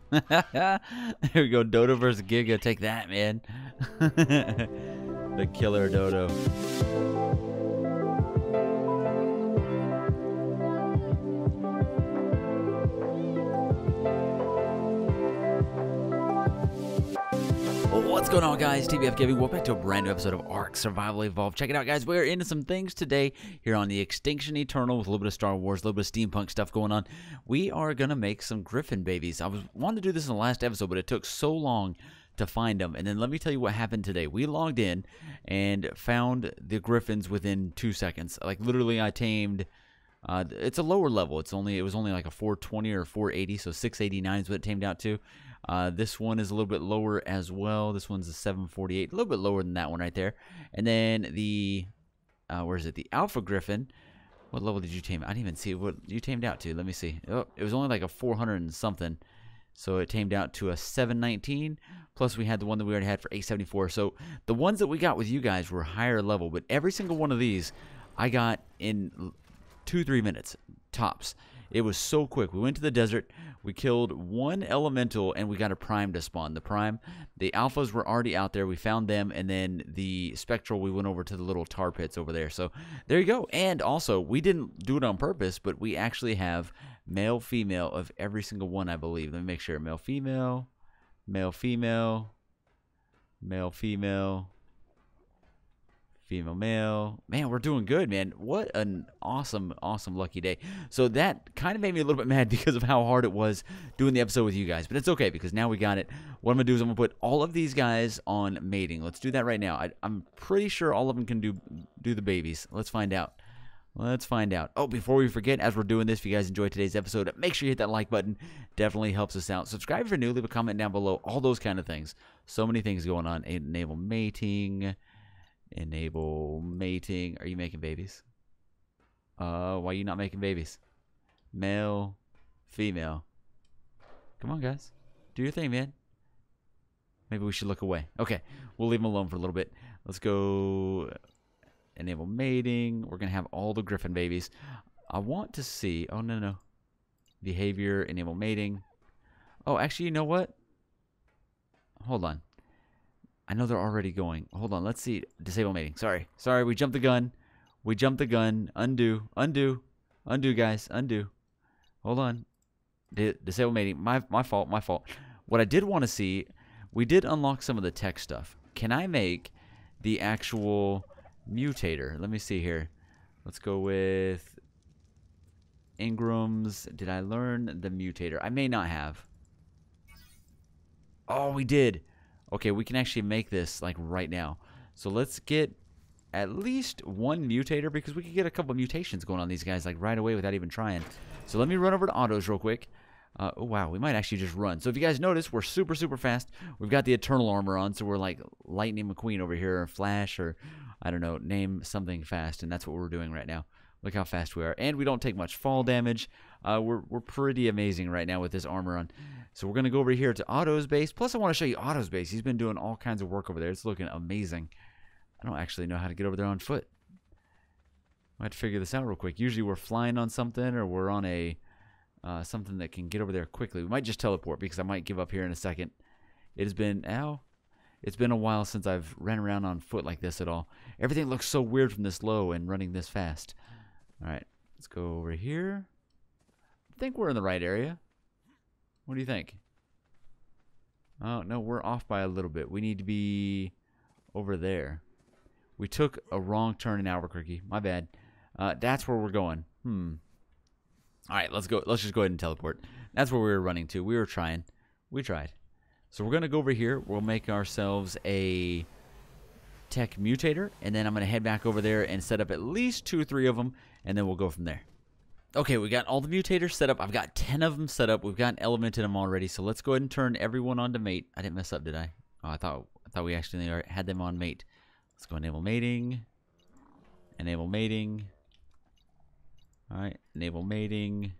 there we go. Dodo versus Giga. Take that, man. the killer Dodo. Going on, guys? TBF Gaming. Welcome back to a brand new episode of Ark Survival Evolved. Check it out, guys. We're into some things today here on the Extinction Eternal with a little bit of Star Wars, a little bit of steampunk stuff going on. We are going to make some Griffin babies. I was wanted to do this in the last episode, but it took so long to find them. And then let me tell you what happened today. We logged in and found the Griffins within two seconds. Like, literally, I tamed... Uh, it's a lower level. It's only it was only like a 420 or 480, so 689 is what it tamed out to. Uh, this one is a little bit lower as well. This one's a 748, a little bit lower than that one right there. And then the uh, where is it? The Alpha Griffin. What level did you tame? I didn't even see what you tamed out to. Let me see. Oh, it was only like a 400 and something. So it tamed out to a 719. Plus we had the one that we already had for 874. So the ones that we got with you guys were higher level, but every single one of these I got in two, three minutes tops. It was so quick. We went to the desert, we killed one elemental, and we got a prime to spawn. The prime, the alphas were already out there. We found them, and then the spectral, we went over to the little tar pits over there. So there you go. And also, we didn't do it on purpose, but we actually have male, female of every single one, I believe. Let me make sure. Male, female, male, female, male, female, female male. Man, we're doing good, man. What an awesome, awesome lucky day. So that kind of made me a little bit mad because of how hard it was doing the episode with you guys. But it's okay because now we got it. What I'm to do is I'm to put all of these guys on mating. Let's do that right now. I, am pretty sure all of them can do do the babies. Let's find out. Let's find out. Oh, before we forget, as we're doing this, if you guys enjoyed today's episode, make sure you hit that like button. Definitely helps us out. Subscribe if you're new. Leave a comment down below. All those kind of things. So many things going on. Enable mating Enable mating. Are you making babies? Uh, why are you not making babies? Male, female. Come on, guys. Do your thing, man. Maybe we should look away. Okay, we'll leave them alone for a little bit. Let's go enable mating. We're going to have all the griffin babies. I want to see... Oh, no, no. Behavior, enable mating. Oh, actually, you know what? Hold on. I know they're already going. Hold on. Let's see. Disable mating. Sorry. Sorry. We jumped the gun. We jumped the gun. Undo. Undo. Undo, guys. Undo. Hold on. disable mating. My, my fault. My fault. What I did want to see, we did unlock some of the tech stuff. Can I make the actual mutator? Let me see here. Let's go with engrams. Did I learn the mutator? I may not have. Oh, we did. Okay, we can actually make this like right now. So let's get at least one mutator because we could get a couple mutations going on these guys like right away without even trying. So let me run over to Otto's real quick. Uh, oh, wow, we might actually just run. So if you guys notice, we're super, super fast. We've got the Eternal armor on, so we're like Lightning McQueen over here, or Flash, or I don't know, name something fast, and that's what we're doing right now. Look how fast we are. And we don't take much fall damage. Uh, we're, we're pretty amazing right now with this armor on. So we're going to go over here to Otto's base. Plus, I want to show you Otto's base. He's been doing all kinds of work over there. It's looking amazing. I don't actually know how to get over there on foot. I have to figure this out real quick. Usually we're flying on something or we're on a uh, something that can get over there quickly. We might just teleport because I might give up here in a second. It has been, ow, it's been a while since I've ran around on foot like this at all. Everything looks so weird from this low and running this fast. All right, let's go over here. I think we're in the right area. What do you think? Oh, no, we're off by a little bit. We need to be over there. We took a wrong turn in Albuquerque. My bad. Uh, that's where we're going. Hmm. All right, let's go. Let's just go ahead and teleport. That's where we were running to. We were trying. We tried. So we're going to go over here. We'll make ourselves a tech mutator, and then I'm going to head back over there and set up at least two or three of them, and then we'll go from there. Okay, we got all the mutators set up. I've got 10 of them set up. We've got an element in them already. So let's go ahead and turn everyone on to mate. I didn't mess up, did I? Oh, I thought I thought we actually had them on mate. Let's go enable mating. Enable mating. All right, enable mating.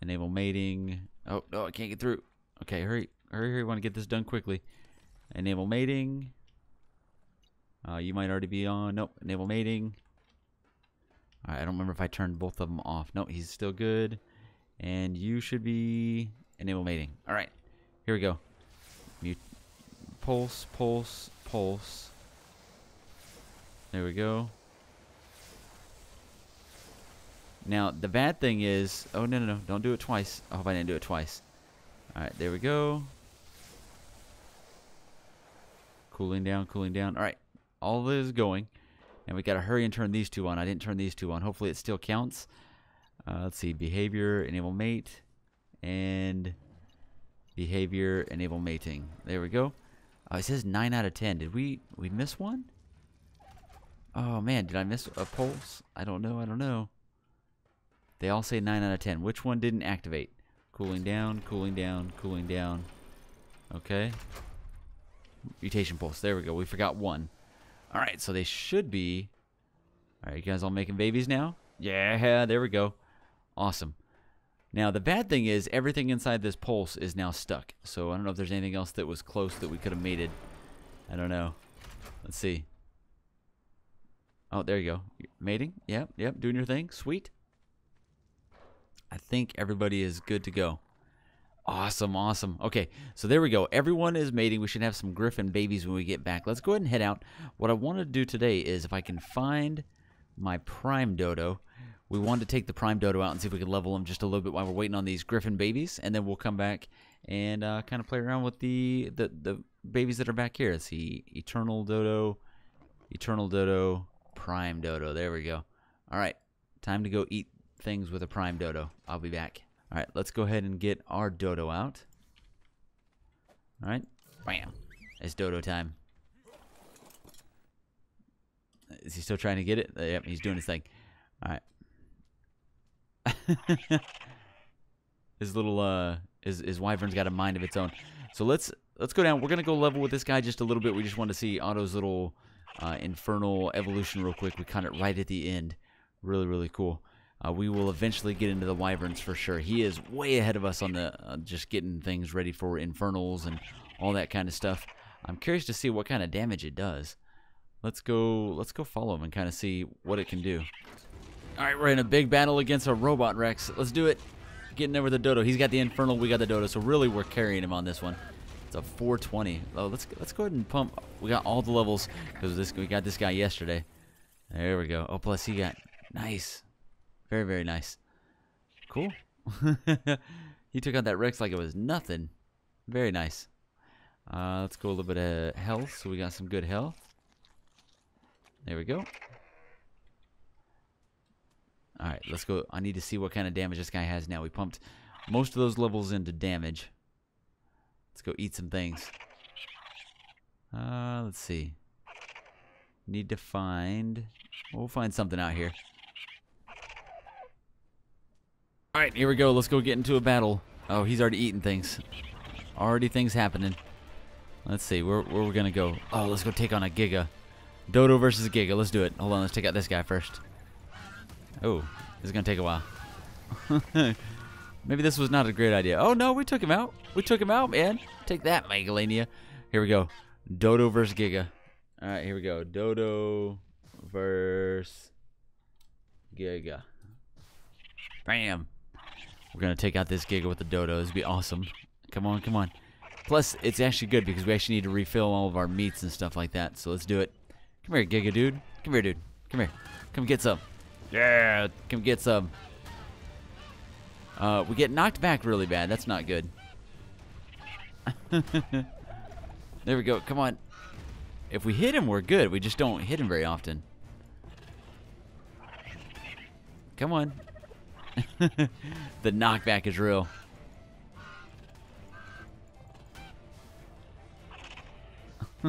Enable mating. Oh, no, I can't get through. Okay, hurry. Hurry, hurry. want to get this done quickly. Enable mating. Uh, you might already be on. Nope, enable mating. I don't remember if I turned both of them off. No, he's still good. And you should be enable mating. All right, here we go. Mute, pulse, pulse, pulse. There we go. Now, the bad thing is... Oh, no, no, no. Don't do it twice. I hope I didn't do it twice. Alright, there we go. Cooling down, cooling down. Alright, all this is going. And we got to hurry and turn these two on. I didn't turn these two on. Hopefully it still counts. Uh, let's see. Behavior, enable mate. And behavior, enable mating. There we go. Oh, it says 9 out of 10. Did we we miss one? Oh, man. Did I miss a pulse? I don't know. I don't know. They all say 9 out of 10. Which one didn't activate? Cooling down, cooling down, cooling down. Okay. Mutation pulse. There we go. We forgot one. Alright, so they should be... Alright, you guys all making babies now? Yeah, there we go. Awesome. Now, the bad thing is everything inside this pulse is now stuck. So I don't know if there's anything else that was close that we could have mated. I don't know. Let's see. Oh, there you go. Mating? Yep, yep. Doing your thing. Sweet. I think everybody is good to go. Awesome, awesome. Okay, so there we go. Everyone is mating. We should have some griffin babies when we get back. Let's go ahead and head out. What I want to do today is if I can find my prime dodo, we want to take the prime dodo out and see if we can level him just a little bit while we're waiting on these griffin babies, and then we'll come back and uh, kind of play around with the, the, the babies that are back here. Let's see, eternal dodo, eternal dodo, prime dodo. There we go. All right, time to go eat things with a prime dodo. I'll be back. All right, let's go ahead and get our dodo out. All right, bam. It's dodo time. Is he still trying to get it? Uh, yep, he's doing his thing. All right. his little uh, his his wyvern's got a mind of its own. So let's let's go down. We're gonna go level with this guy just a little bit. We just want to see Otto's little uh, infernal evolution real quick. We caught it right at the end. Really, really cool. Uh, we will eventually get into the wyverns for sure. He is way ahead of us on the uh, just getting things ready for infernals and all that kind of stuff. I'm curious to see what kind of damage it does. Let's go. Let's go follow him and kind of see what it can do. All right, we're in a big battle against a robot Rex. Let's do it. Getting over the dodo. He's got the infernal. We got the dodo. So really, we're carrying him on this one. It's a 420. Oh, let's let's go ahead and pump. We got all the levels because this we got this guy yesterday. There we go. Oh, plus he got nice. Very, very nice. Cool. he took out that Rex like it was nothing. Very nice. Uh, let's go a little bit of health. So we got some good health. There we go. Alright, let's go. I need to see what kind of damage this guy has now. We pumped most of those levels into damage. Let's go eat some things. Uh, let's see. Need to find... We'll find something out here. Alright, here we go. Let's go get into a battle. Oh, he's already eating things. Already things happening. Let's see, where, where we're to go. Oh, let's go take on a Giga. Dodo versus Giga. Let's do it. Hold on, let's take out this guy first. Oh, this is to take a while. Maybe this was not a great idea. Oh, no, we took him out. We took him out, man. Take that, Megalania. Here we go. Dodo versus Giga. All right, here we go. Dodo versus Giga. Bam. We're going to take out this Giga with the Dodo. This would be awesome. Come on, come on. Plus, it's actually good because we actually need to refill all of our meats and stuff like that. So let's do it. Come here, Giga dude. Come here, dude. Come here. Come get some. Yeah, come get some. Uh, we get knocked back really bad. That's not good. there we go. Come on. If we hit him, we're good. We just don't hit him very often. Come on. the knockback is real.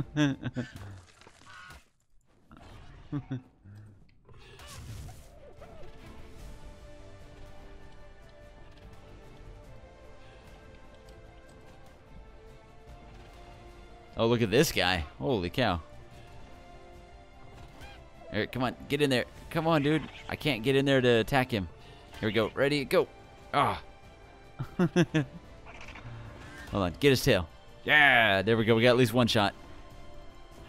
oh, look at this guy. Holy cow. Here, come on, get in there. Come on, dude. I can't get in there to attack him. Here we go. Ready? Go. Ah. Hold on. Get his tail. Yeah. There we go. We got at least one shot.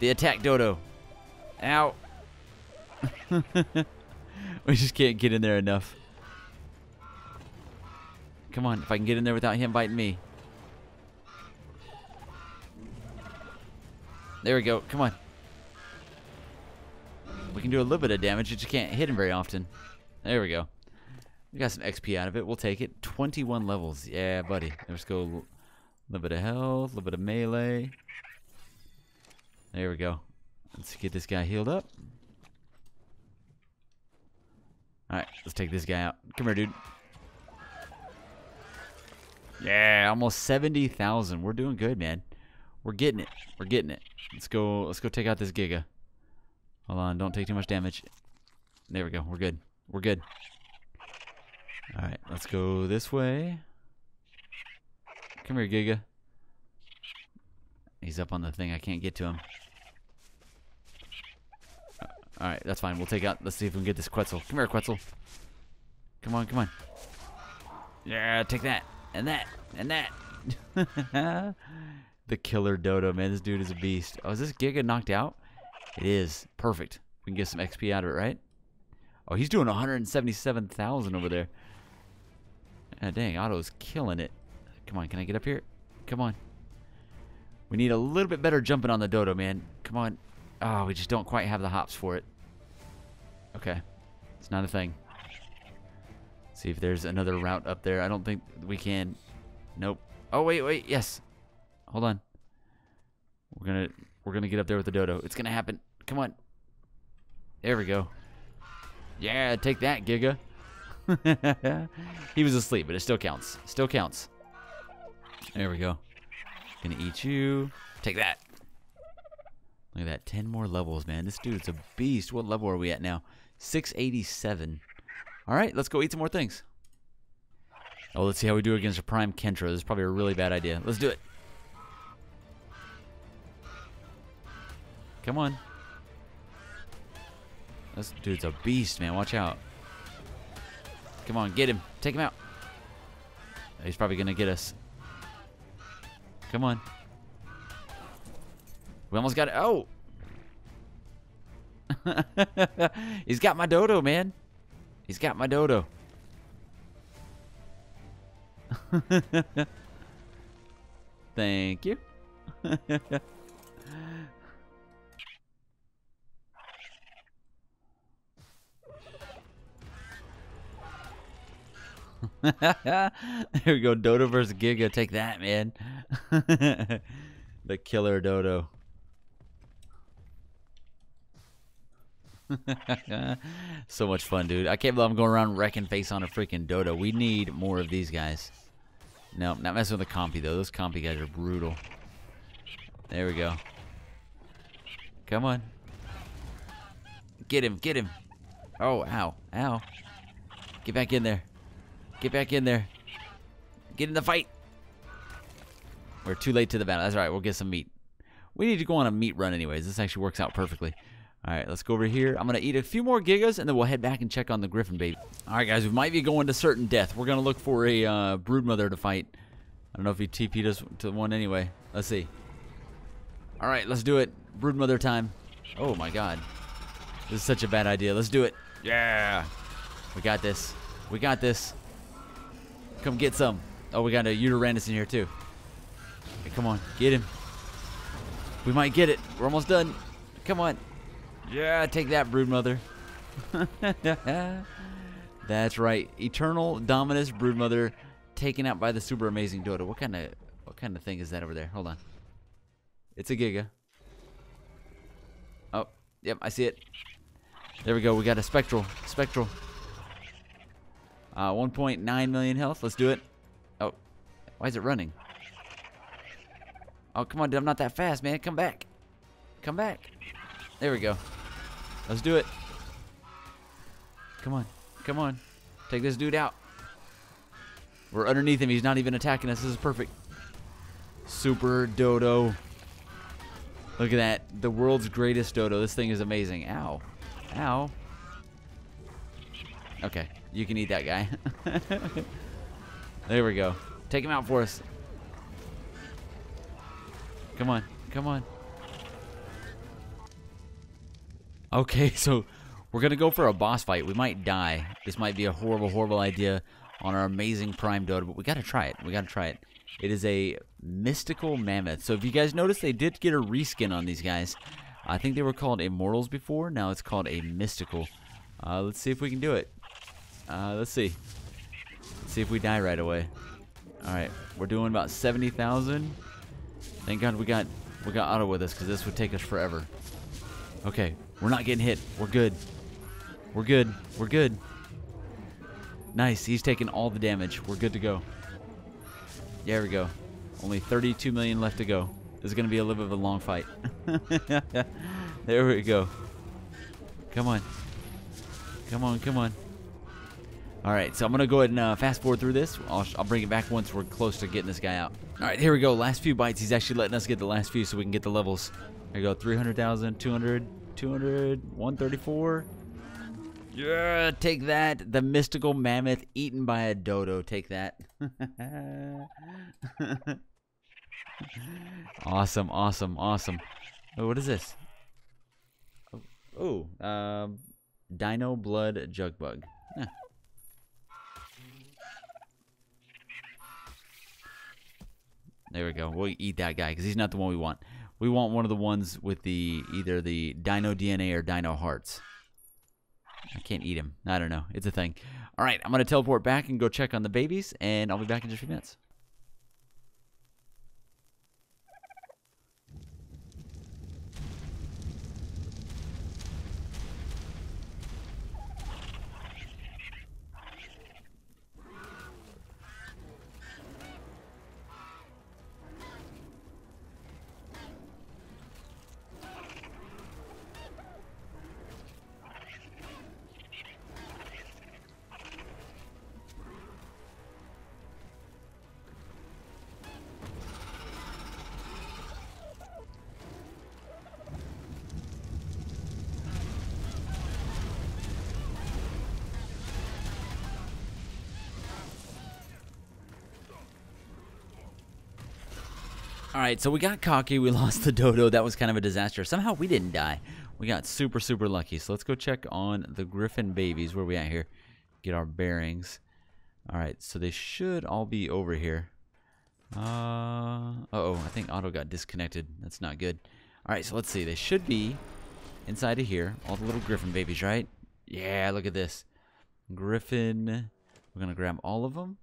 The attack dodo. Ow. we just can't get in there enough. Come on, if I can get in there without him biting me. There we go. Come on. We can do a little bit of damage. You just can't hit him very often. There we go. We got some XP out of it. We'll take it. 21 levels. Yeah, buddy. Let's go. A little bit of health, a little bit of melee. There we go. Let's get this guy healed up. Alright, let's take this guy out. Come here, dude. Yeah, almost 70,000. We're doing good, man. We're getting it. We're getting it. Let's go let's go take out this Giga. Hold on, don't take too much damage. There we go. We're good. We're good. Alright, let's go this way. Come here, Giga. He's up on the thing. I can't get to him. Uh, alright, that's fine. We'll take out. Let's see if we can get this Quetzal. Come here, Quetzal. Come on, come on. Yeah, take that. And that. And that. the killer Dodo, man. This dude is a beast. Oh, is this Giga knocked out? It is. Perfect. We can get some XP out of it, right? Oh, he's doing 177,000 over there. Ah, dang, Otto's killing it. Come on, can I get up here? Come on. We need a little bit better jumping on the Dodo, man. Come on. Oh, we just don't quite have the hops for it. Okay. It's not a thing. See if there's another route up there. I don't think we can. Nope. Oh, wait, wait. Yes. Hold on. We're gonna we're gonna get up there with the dodo. It's gonna happen. Come on. There we go. Yeah, take that, Giga. he was asleep, but it still counts. Still counts. There we go. Gonna eat you. Take that. Look at that. 10 more levels, man. This dude's a beast. What level are we at now? 687. All right, let's go eat some more things. Oh, let's see how we do against a Prime Kentro. This is probably a really bad idea. Let's do it. Come on. This dude's a beast, man. Watch out. Come on, get him. Take him out. He's probably going to get us. Come on. We almost got it. Oh! He's got my dodo, man. He's got my dodo. Thank you. there we go. Dodo versus Giga. Take that, man. the killer Dodo. so much fun, dude. I can't believe I'm going around wrecking face on a freaking Dodo. We need more of these guys. No, not messing with the compy, though. Those compy guys are brutal. There we go. Come on. Get him, get him. Oh, ow, ow. Get back in there. Get back in there. Get in the fight. We're too late to the battle. That's right. We'll get some meat. We need to go on a meat run anyways. This actually works out perfectly. All right, let's go over here. I'm going to eat a few more gigas, and then we'll head back and check on the griffin baby. All right, guys, we might be going to certain death. We're going to look for a uh, broodmother to fight. I don't know if he TP'd us to one anyway. Let's see. All right, let's do it. Broodmother time. Oh, my God. This is such a bad idea. Let's do it. Yeah. We got this. We got this. Come get some. Oh, we got a Yutyrannus in here too. Come on, get him. We might get it. We're almost done. Come on. Yeah, take that, Broodmother. That's right. Eternal Dominus Broodmother taken out by the super amazing Dodo. What kind of what kind of thing is that over there? Hold on. It's a Giga. Oh, yep, I see it. There we go. We got a Spectral. Spectral. Uh, 1.9 million health. Let's do it. Oh, why is it running? Oh, come on, dude. I'm not that fast, man. Come back. Come back. There we go. Let's do it. Come on. Come on. Take this dude out. We're underneath him. He's not even attacking us. This is perfect. Super Dodo. Look at that. The world's greatest Dodo. This thing is amazing. Ow. Ow. Okay. You can eat that guy. there we go. Take him out for us. Come on. Come on. Okay, so we're to go for a boss fight. We might die. This might be a horrible, horrible idea. on our amazing Prime Dodo, but we got to try it. We got to try it. It is a mystical mammoth. So if you guys notice, they did get a reskin on these guys. I think they were called immortals before. Now it's called a mystical. Uh, let's see if we can do it. Uh, let's see. Let's see if we die right away. All right, we're doing about 70,000. Thank God we got we got Otto with us because this would take us forever. Okay, we're not getting hit. We're good. We're good. We're good. Nice. He's taking all the damage. We're good to go. There we go. Only 32 million left to go. This is going to be a little bit of a long fight. there we go. Come on. Come on, come on. All right, so I'm going to go ahead and uh, fast forward through this. I'll, I'll bring it back once we're close to getting this guy out. All right, here we go. Last few bites. He's actually letting us get the last few so we can get the levels. There you go. 300,000, 200, 200, 134. Yeah, take that. The mystical mammoth eaten by a dodo. Take that. awesome, awesome, awesome. Oh, what is this? Oh, um, dino blood jug bug. There we go. We'll eat that guy because he's not the one we want. We want one of the ones with the either the dino DNA or dino hearts. I can't eat him. I don't know. It's a thing. All right, I'm going to teleport back and go check on the babies, and I'll be back in just a few minutes. Alright, so we got cocky. We lost the dodo. That was kind of a disaster. Somehow we didn't die. We got super, super lucky. So let's go check on the griffin babies. Where we at here? Get our bearings. Alright, so they should all be over here. Uh, uh oh I think Otto got disconnected. That's not good. Alright, so let's see. They should be inside of here. All the little griffin babies, right? Yeah, look at this. Griffin. We're going to grab all of them.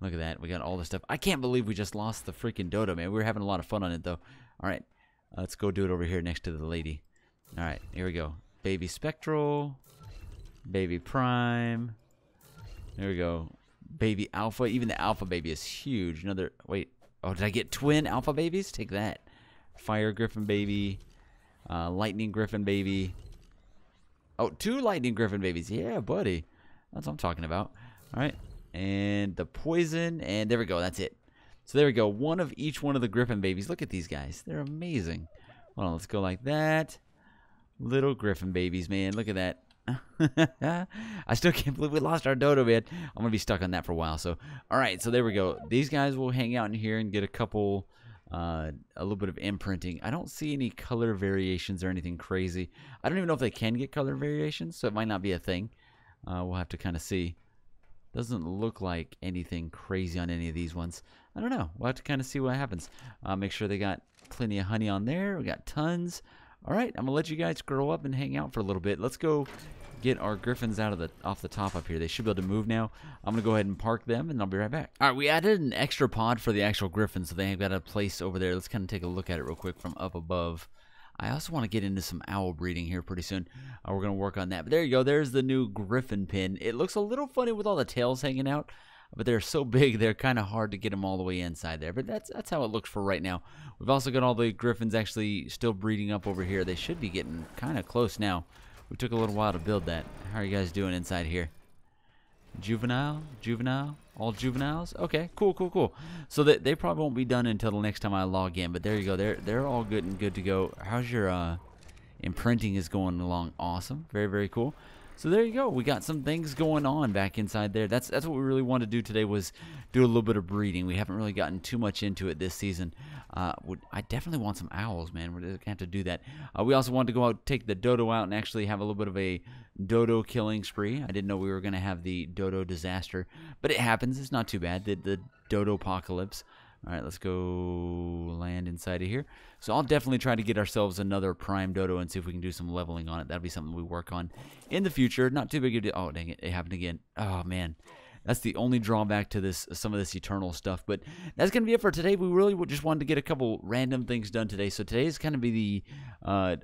Look at that. We got all the stuff. I can't believe we just lost the freaking dodo, man. We were having a lot of fun on it, though. All right. let's go do it over here next to the lady. All right. Here we go. Baby Spectral. Baby Prime. There we go. Baby Alpha. Even the Alpha baby is huge. Another. Wait. Oh, did I get twin Alpha babies? Take that. Fire Griffin baby. Uh, Lightning Griffin baby. Oh, two Lightning Griffin babies. Yeah, buddy. That's what I'm talking about. All right and the poison, and there we go. That's it. So there we go. One of each one of the griffin babies. Look at these guys. They're amazing. On, let's go like that. Little griffin babies, man. Look at that. I still can't believe we lost our dodo, man. I'm going to be stuck on that for a while. So, all right. So there we go. These guys will hang out in here and get a couple, uh, a little bit of imprinting. I don't see any color variations or anything crazy. I don't even know if they can get color variations, so it might not be a thing. Uh, we'll have to kind of see. Doesn't look like anything crazy on any of these ones. I don't know. We'll have to kind of see what happens. Uh, make sure they got plenty of honey on there. We got tons. All right, I'm gonna let you guys grow up and hang out for a little bit. Let's go get our griffins out of the off the top up here. They should be able to move now. I'm gonna go ahead and park them, and I'll be right back. All right, we added an extra pod for the actual griffins, so they have got a place over there. Let's kind of take a look at it real quick from up above. I also want to get into some owl breeding here pretty soon. Uh, we're going to work on that. But there you go. There's the new griffin pin. It looks a little funny with all the tails hanging out, but they're so big they're kind of hard to get them all the way inside there. But that's that's how it looks for right now. We've also got all the griffins actually still breeding up over here. They should be getting kind of close now. We took a little while to build that. How are you guys doing inside here? Juvenile? Juvenile? All juveniles? Okay, cool, cool, cool. So that they probably won't be done until the next time I log in. But there you go. They're they're all good and good to go. How's your uh, imprinting is going along? Awesome. Very very cool. So there you go. We got some things going on back inside there. That's that's what we really wanted to do today was do a little bit of breeding. We haven't really gotten too much into it this season. Uh, would, I definitely want some owls, man. We're gonna have to do that. Uh, we also wanted to go out, take the dodo out, and actually have a little bit of a dodo killing spree. I didn't know we were gonna have the dodo disaster, but it happens. It's not too bad. The, the dodo apocalypse. All right, let's go land inside of here. So I'll definitely try to get ourselves another prime dodo and see if we can do some leveling on it. That'll be something we work on in the future. Not too big of a deal. Oh, dang it. It happened again. Oh, man. That's the only drawback to this, some of this eternal stuff. But that's going to be it for today. We really just wanted to get a couple random things done today. So today is kind of be the uh,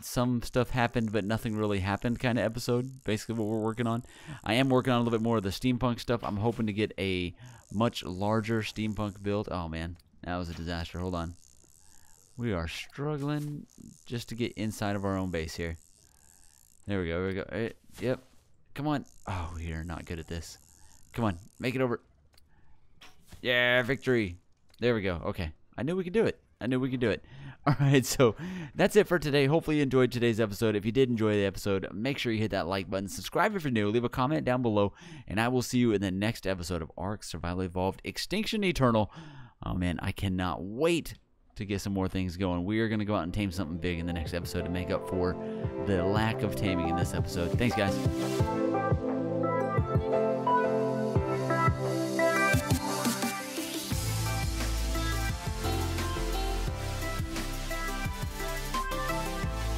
some stuff happened, but nothing really happened kind of episode. Basically, what we're working on. I am working on a little bit more of the steampunk stuff. I'm hoping to get a much larger steampunk build. Oh, man. That was a disaster. Hold on. We are struggling just to get inside of our own base here. There we go. There we go. Right, yep. Come on. Oh, we are not good at this. Come on. Make it over. Yeah, victory. There we go. Okay. I knew we could do it. I knew we could do it. All right, so that's it for today. Hopefully, you enjoyed today's episode. If you did enjoy the episode, make sure you hit that like button, subscribe if you're new, leave a comment down below, and I will see you in the next episode of Ark Survival Evolved Extinction Eternal. Oh man, I cannot wait to get some more things going. We are going to go out and tame something big in the next episode to make up for the lack of taming in this episode. Thanks, guys.